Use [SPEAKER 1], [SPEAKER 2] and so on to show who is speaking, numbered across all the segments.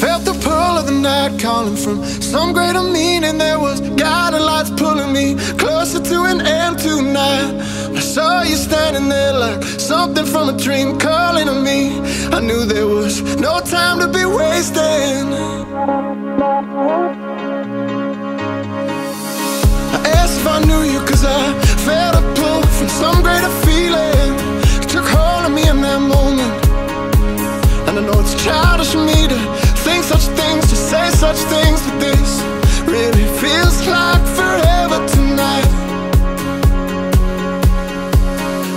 [SPEAKER 1] Felt the pull of the night calling from some greater meaning. There was guiding lights pulling me closer to an end tonight. I saw you standing there like something from a dream calling to me. I knew there was no time to be wasting. I asked if I knew you, cause I such things, but this really feels like forever tonight.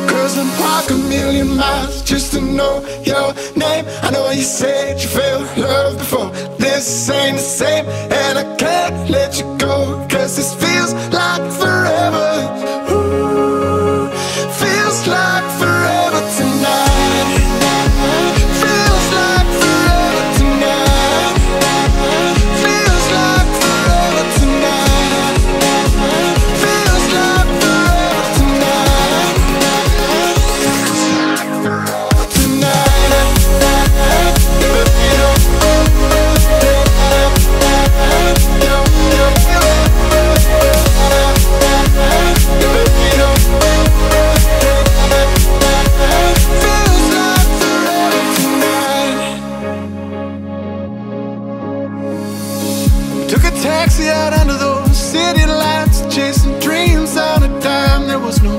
[SPEAKER 1] Cause I'd walk a million miles just to know your name. I know you said you felt love before. This ain't the same, and I can't let you go. Cause this feels like city lights, chasing dreams on a dime. There was no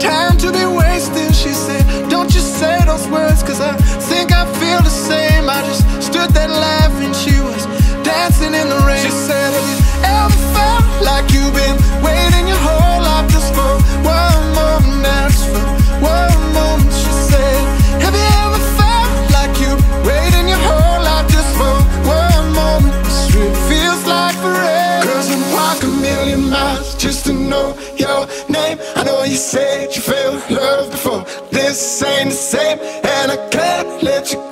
[SPEAKER 1] time to be wasting. She said, Don't you say those words, cause I think I feel the same. I just stood there laughing. Just to know your name. I know you said you felt love before. This ain't the same, and I can't let you go.